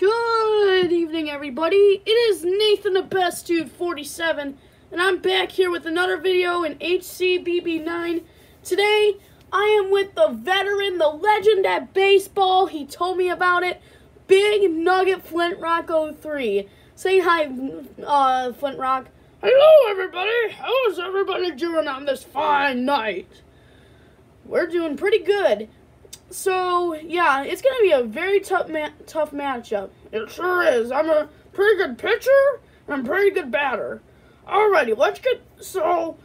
Good evening, everybody. It is Nathan the Best Dude 47, and I'm back here with another video in HCBB9. Today, I am with the veteran, the legend at baseball. He told me about it. Big Nugget Flint Rock 03. Say hi, uh, Flint Rock. Hello, everybody. How is everybody doing on this fine night? We're doing pretty good. So yeah, it's gonna be a very tough ma- tough matchup. It sure is. I'm a pretty good pitcher and pretty good batter. Alrighty, let's get so.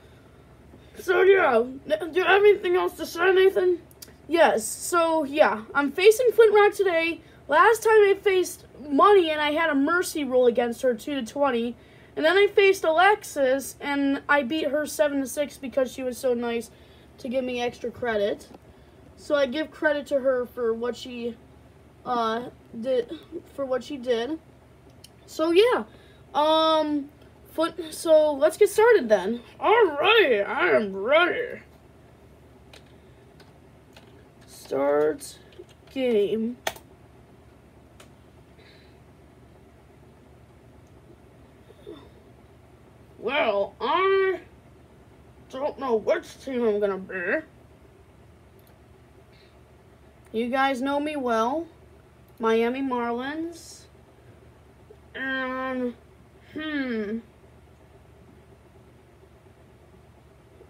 So yeah, do you have anything else to say, Nathan? Yes. So yeah, I'm facing Flint Rock today. Last time I faced Money and I had a mercy rule against her, two to twenty, and then I faced Alexis and I beat her seven to six because she was so nice to give me extra credit. So I give credit to her for what she uh did for what she did. So yeah. Um foot so let's get started then. Alrighty, I am ready. Start game. Well, I don't know which team I'm gonna be. You guys know me well. Miami Marlins. And, hmm.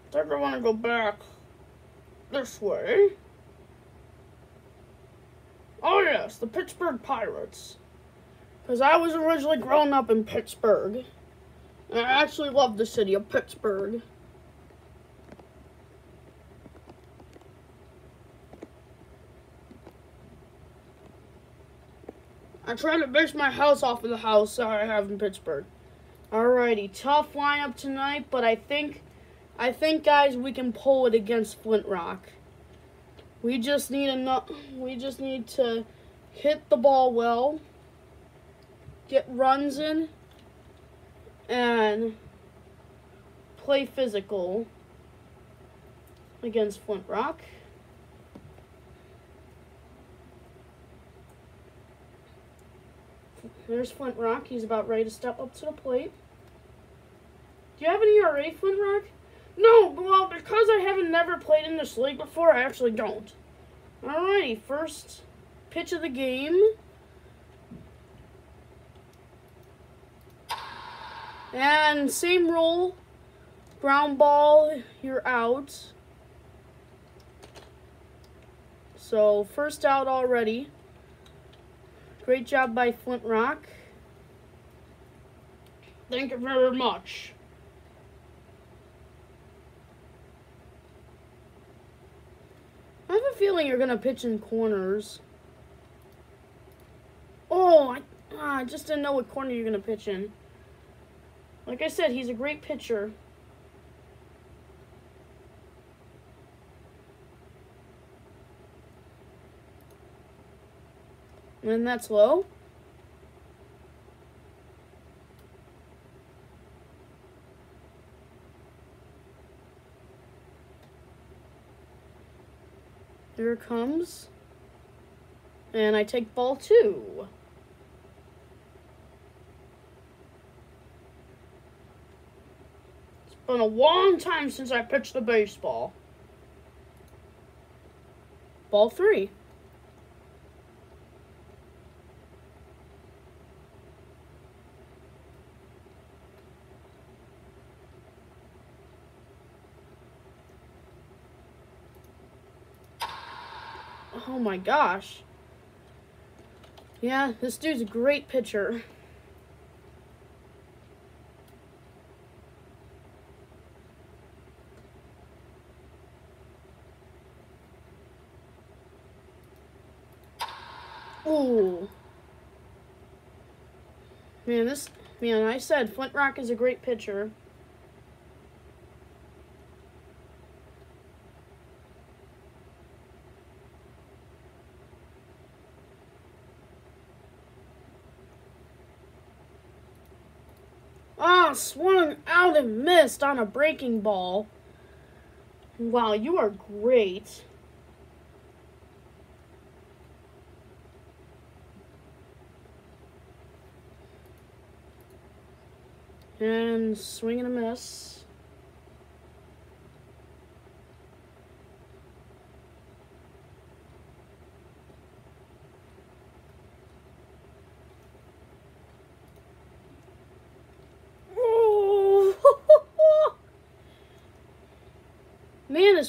I think I want to go back this way. Oh, yes, the Pittsburgh Pirates. Because I was originally grown up in Pittsburgh. And I actually love the city of Pittsburgh. I try to base my house off of the house that I have in Pittsburgh. Alrighty, tough lineup tonight, but I think, I think, guys, we can pull it against Flint Rock. We just need enough. We just need to hit the ball well, get runs in, and play physical against Flint Rock. There's Flint Rock. He's about ready to step up to the plate. Do you have an ERA, Flint Rock? No, well, because I haven't never played in this league before, I actually don't. Alrighty, first pitch of the game. And same rule. Ground ball, you're out. So, first out already. Great job by Flint Rock. Thank you very much. I have a feeling you're going to pitch in corners. Oh, I, ah, I just didn't know what corner you're going to pitch in. Like I said, he's a great pitcher. And that's low. Here comes. And I take ball two. It's been a long time since I pitched a baseball. Ball three. Oh my gosh. Yeah, this dude's a great pitcher. Ooh. Man, this man, I said Flint Rock is a great pitcher. Ah, swung out and missed on a breaking ball. Wow, you are great. And swing and a miss.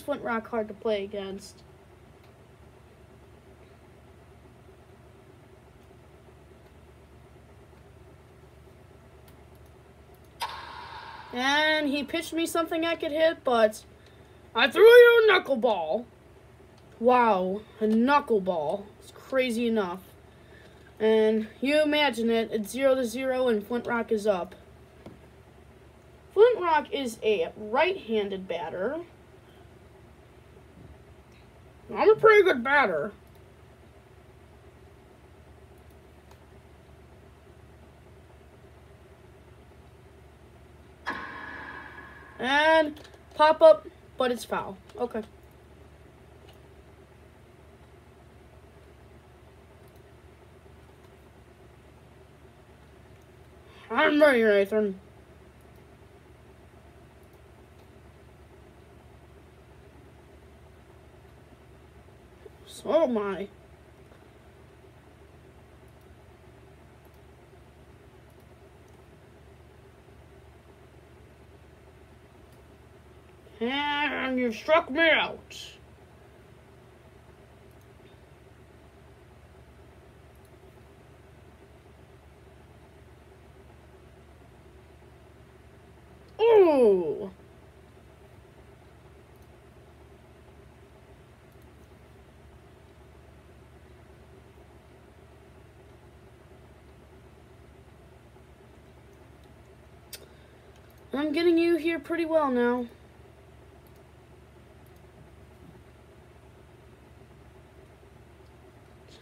Man, Flint Rock hard to play against. And he pitched me something I could hit, but I threw you a knuckleball. Wow, a knuckleball. It's crazy enough. And you imagine it, it's 0 to 0 and Flint Rock is up. Flint Rock is a right handed batter. I'm a pretty good batter. And pop up, but it's foul. Okay. I'm ready, Nathan. So my. And you struck me out. Ooh. I'm getting you here pretty well now.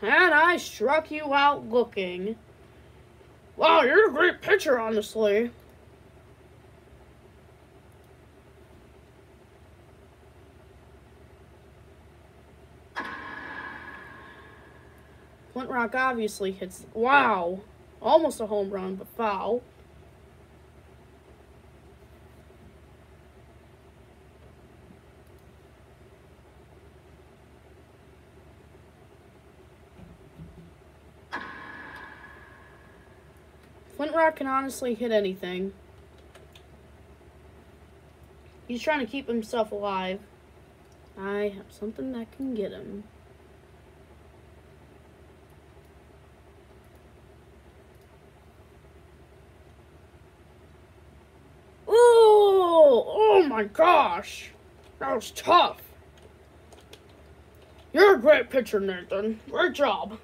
And I struck you out looking. Wow, you're a great pitcher, honestly. Flint Rock obviously hits. Wow. Almost a home run, but foul. Flint Rock can honestly hit anything. He's trying to keep himself alive. I have something that can get him. Oh, oh my gosh. That was tough. You're a great pitcher, Nathan. Great job.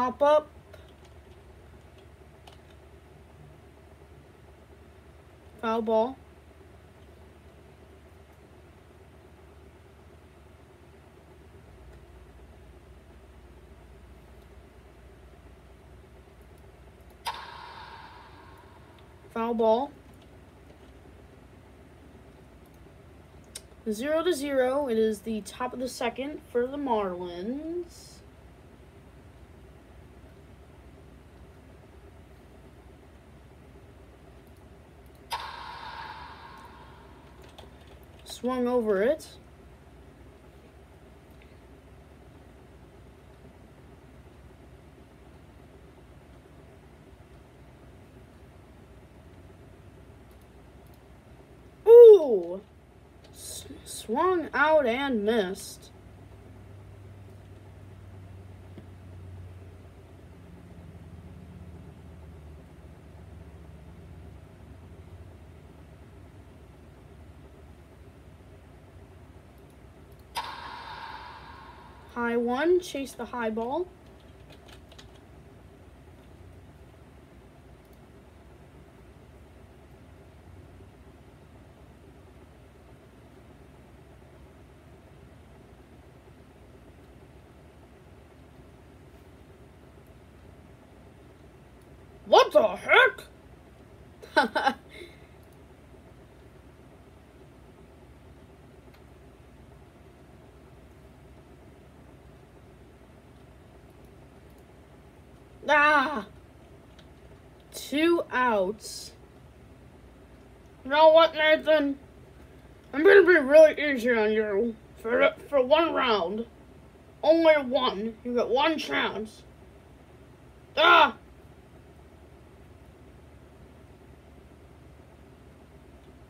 Pop up. Foul ball. Foul ball. Zero to zero. It is the top of the second for the Marlins. Swung over it. Ooh! S- swung out and missed. High one, chase the high ball. What the heck? Ah! Outs. You know what, Nathan? I'm gonna be really easy on you for for one round. Only one. You get one chance. Ah!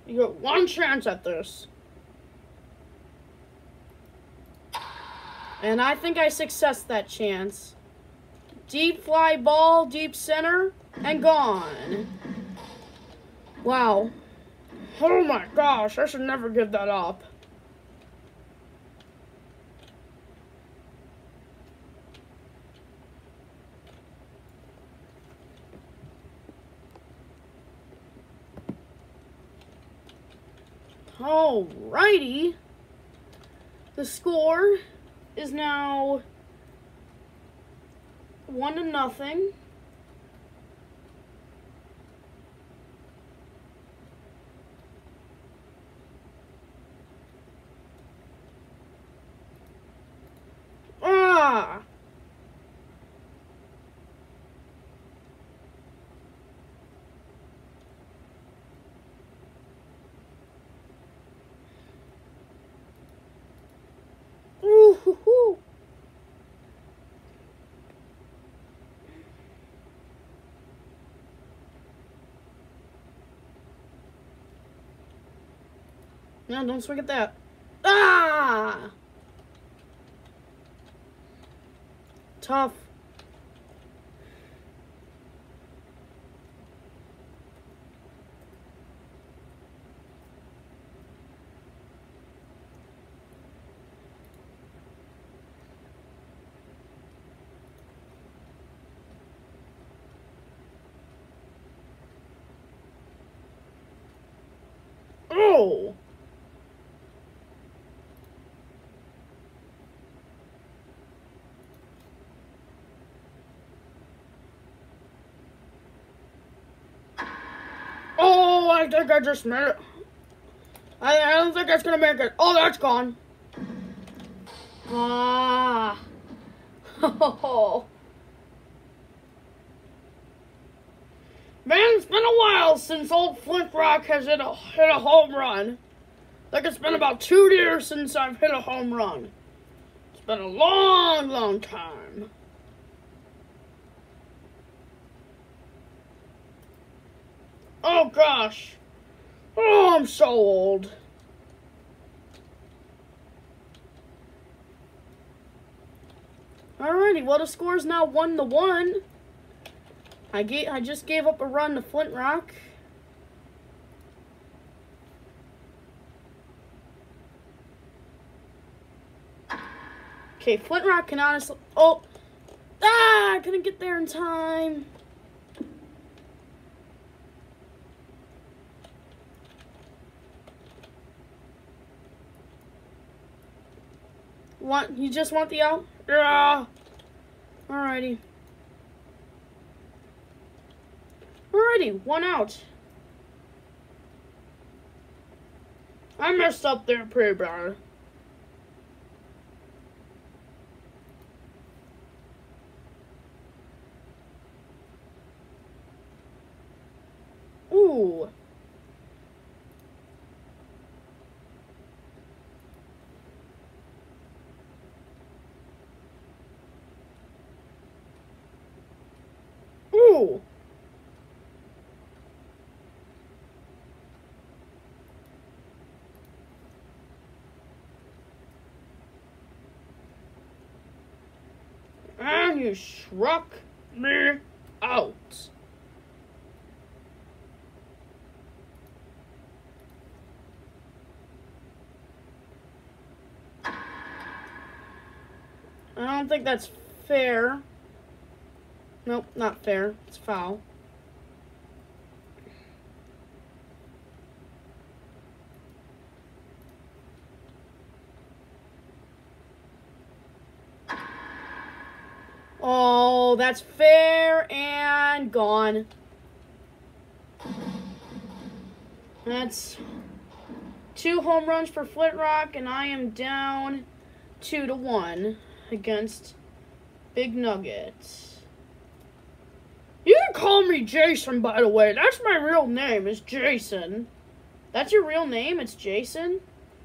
You get one chance at this. And I think I success that chance. Deep fly ball, deep center, and gone. Wow. Oh my gosh, I should never give that up. Alrighty. The score is now one to nothing. Ah! Ooh, hoo, hoo. No, don't swing at that. Ah! Tough. Oh! Oh, I think I just made it. I, I don't think that's gonna make it. Oh, that's gone. Ah. Oh. Man, it's been a while since old Flint Rock has hit a hit a home run. Like it's been about two years since I've hit a home run. It's been a long, long time. Oh gosh. Oh, I'm so old. Alrighty, well the score is now one to one. I gave, I just gave up a run to Flint Rock. Okay, Flint Rock can honestly. Oh, ah! I couldn't get there in time. Want you just want the out? Yeah. Alrighty. Alrighty, one out. I messed up there pretty bad. Ooh. Ooh. And you struck me out. I don't think that's fair. Nope, not fair. It's foul. Oh, that's fair and gone. That's two home runs for Flint Rock, and I am down two to one against Big Nuggets. You can call me Jason, by the way. That's my real name, is Jason. That's your real name? It's Jason?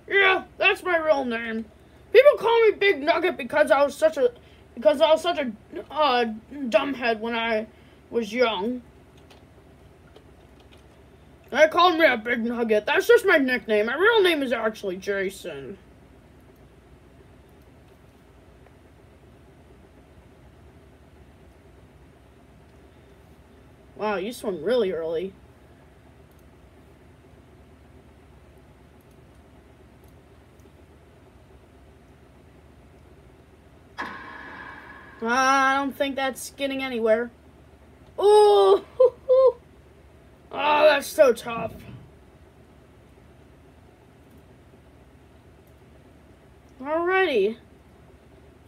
Yeah, that's my real name. People call me Big Nugget because I was such a because I was such a uh, dumbhead when I was young. They called me a Big Nugget. That's just my nickname. My real name is actually Jason. Wow, you swung really early. I don't think that's getting anywhere. Oh, oh, that's so tough. Alrighty.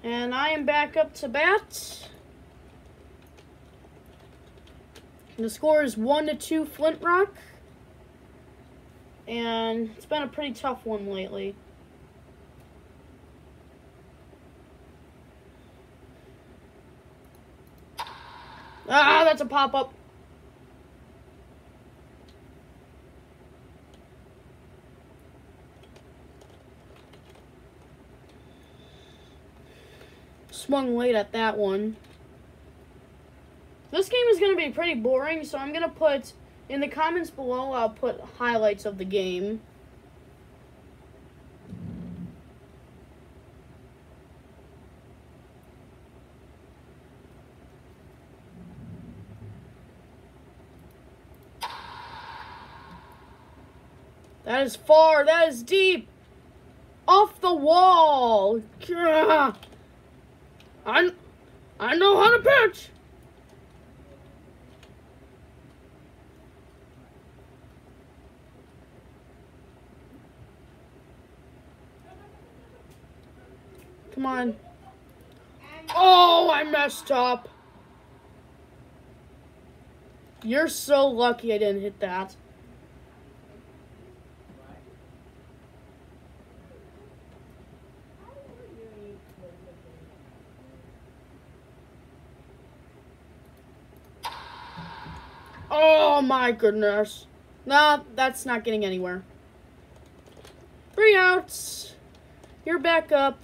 And I am back up to bat. And the score is 1 to 2 Flint Rock. And it's been a pretty tough one lately. Ah, that's a pop up. Swung late at that one. This game is going to be pretty boring, so I'm going to put, in the comments below, I'll put highlights of the game. Is far. That is deep. Off the wall. I, I know how to pitch. Come on. Oh, I messed up. You're so lucky I didn't hit that. Oh my goodness. No, that's not getting anywhere. Three outs. You're back up.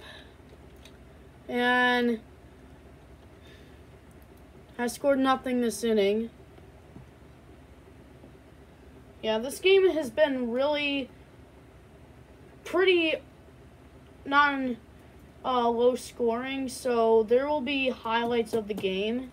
And I scored nothing this inning. Yeah, this game has been really pretty non uh, low scoring, so there will be highlights of the game.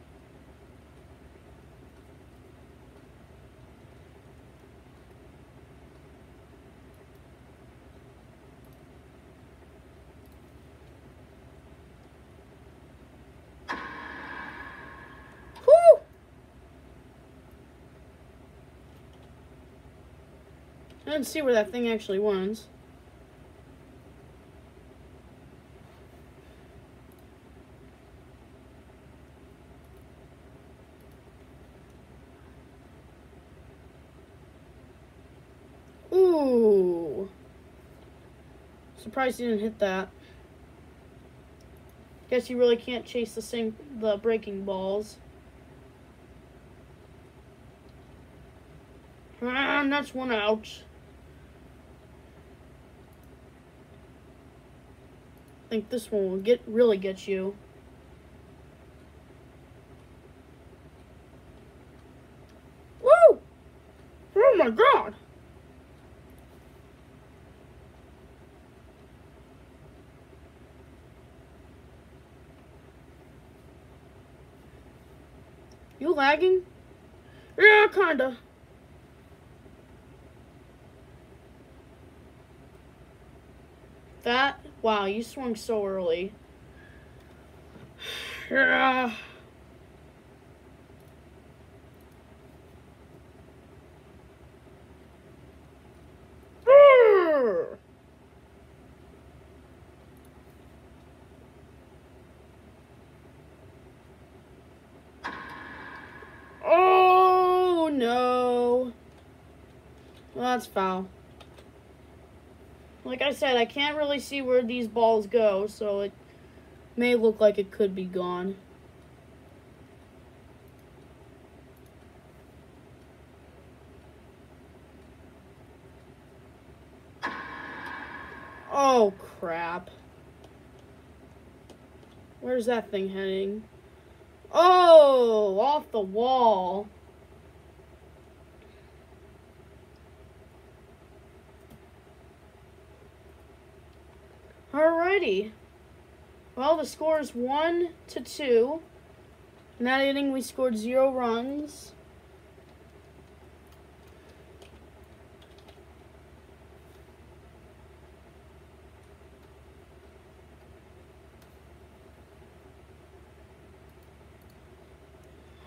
Didn't see where that thing actually was. Ooh. Surprised he didn't hit that. Guess you really can't chase the same the breaking balls. Ah, and that's one out. Think this one will get really get you. Woo! Oh my god! You lagging? Yeah, kinda. That Wow, you swung so early. Yeah. Oh no. Well, that's foul like I said, I can't really see where these balls go, so it may look like it could be gone. Oh, crap. Where's that thing heading? Oh, off the wall. Well, the score is 1 to 2. In that inning, we scored zero runs.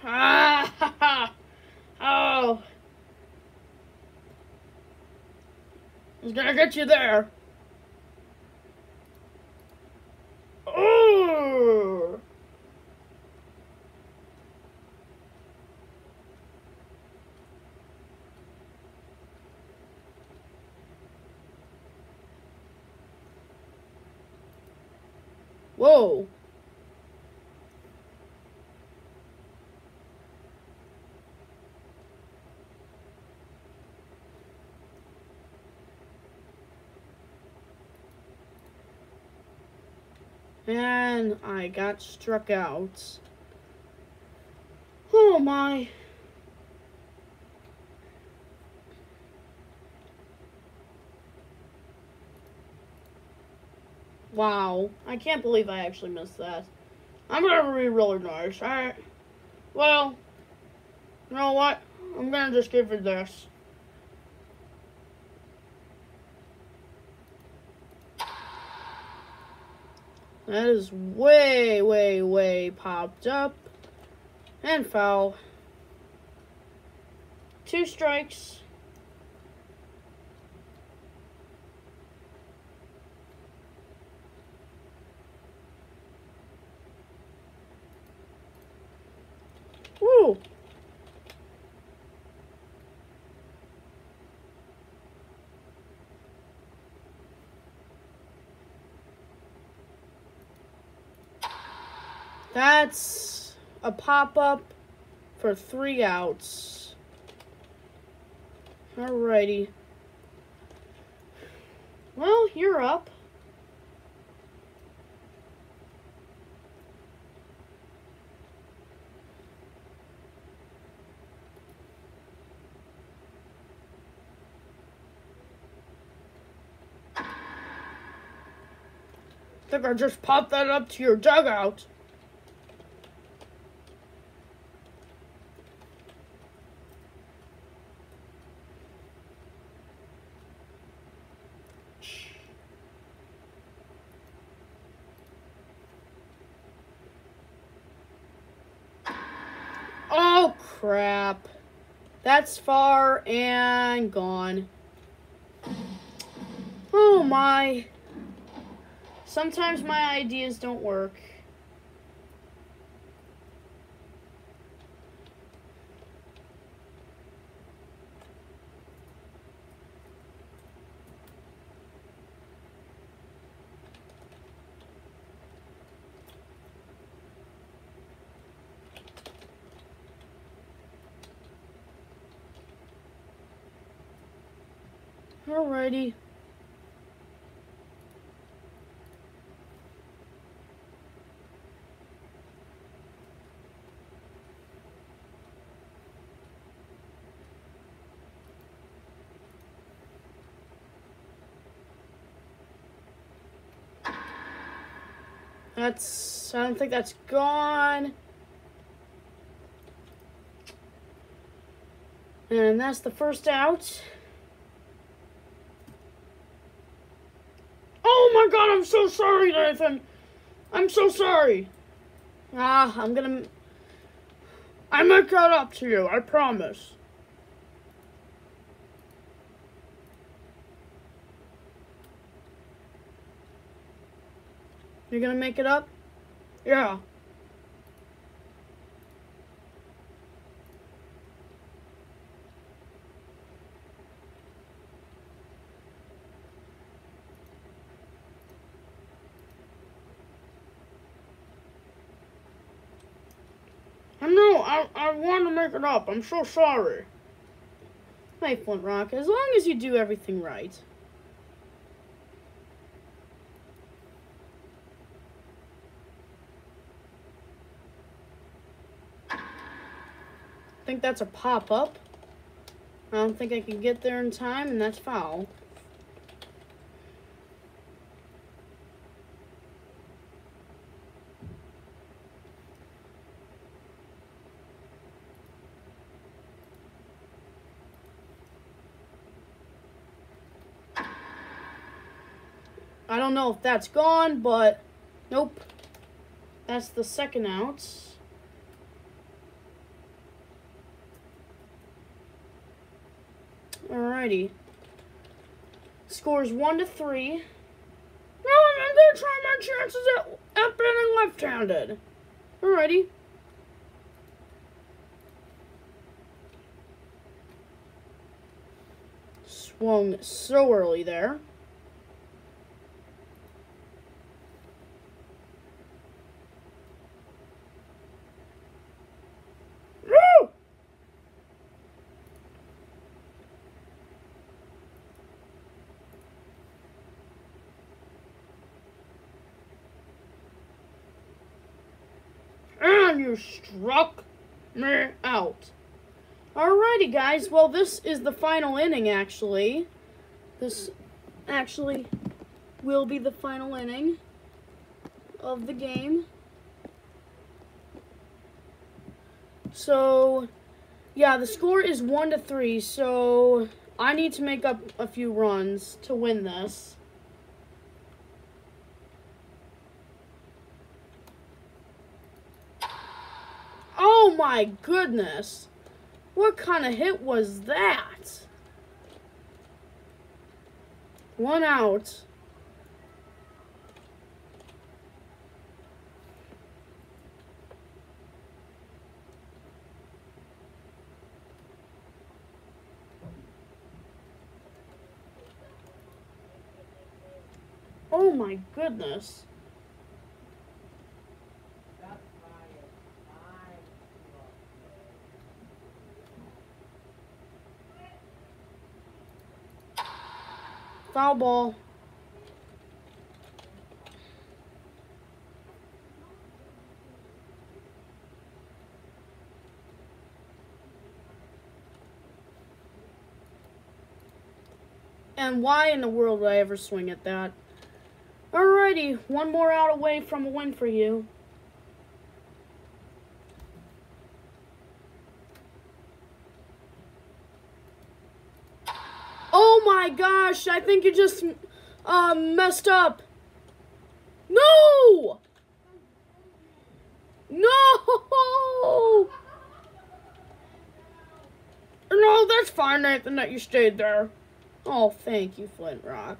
Ah, oh. He's gonna get you there. Oh. Whoa. And I got struck out. Oh my. Wow. I can't believe I actually missed that. I'm gonna be really nice. Alright. Well, you know what? I'm gonna just give you this. That is way, way, way popped up. And foul. Two strikes. Woo! That's a pop up for three outs. Alrighty. Well, you're up. think I just popped that up to your dugout. Oh, crap. That's far and gone. Oh, my. Sometimes my ideas don't work. Alrighty. That's, I don't think that's gone. And that's the first out. Oh my god, I'm so sorry, Nathan. I'm so sorry. Ah, I'm gonna. I'm gonna that up to you, I promise. You're gonna make it up? Yeah. I, I want to make it up. I'm so sorry. Hey, Flint Rock, as long as you do everything right. I think that's a pop-up. I don't think I can get there in time, and that's foul. I don't know if that's gone, but nope. That's the second out. Alrighty. Scores one to three. No, I'm gonna try my chances at, at being left-handed. Alrighty. Swung so early there. Woo! And you struck me out. Alrighty, guys. Well, this is the final inning, actually. This actually will be the final inning of the game. So, yeah, the score is 1 to 3, so I need to make up a few runs to win this. Oh my goodness. What kind of hit was that? One out. Oh my goodness. Foul ball. And why in the world would I ever swing at that? Alrighty, one more out away from a win for you. Oh my gosh, I think you just uh, messed up. No! No! No, that's fine, Nathan, that you stayed there. Oh, thank you, Flint Rock.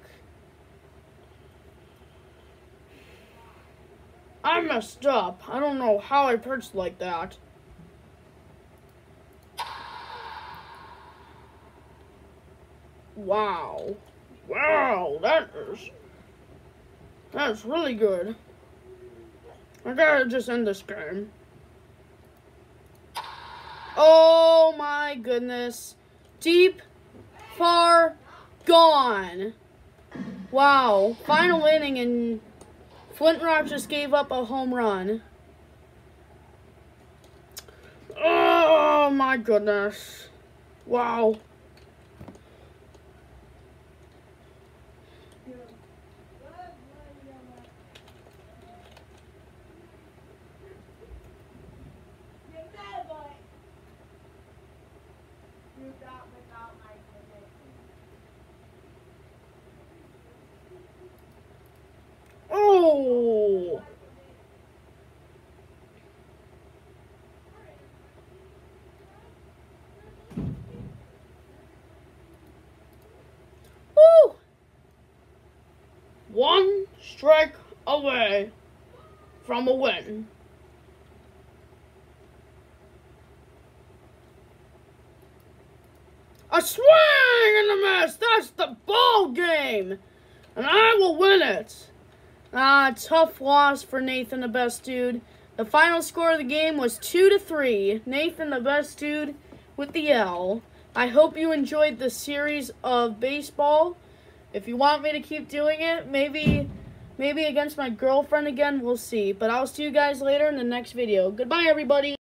I messed up. I don't know how I perched like that. Wow. Wow, that is... That's really good. I gotta just end this game. Oh my goodness. Deep, far, gone. Wow. Final inning and Flint Rock just gave up a home run. Oh my goodness. Wow. Oh! Woo! One strike away from a win. A swing That's the ball game. And I will win it. Ah, tough loss for Nathan, the best dude. The final score of the game was 2 to 3. Nathan, the best dude, with the L. I hope you enjoyed the series of baseball. If you want me to keep doing it, maybe maybe against my girlfriend again, we'll see. But I'll see you guys later in the next video. Goodbye, everybody.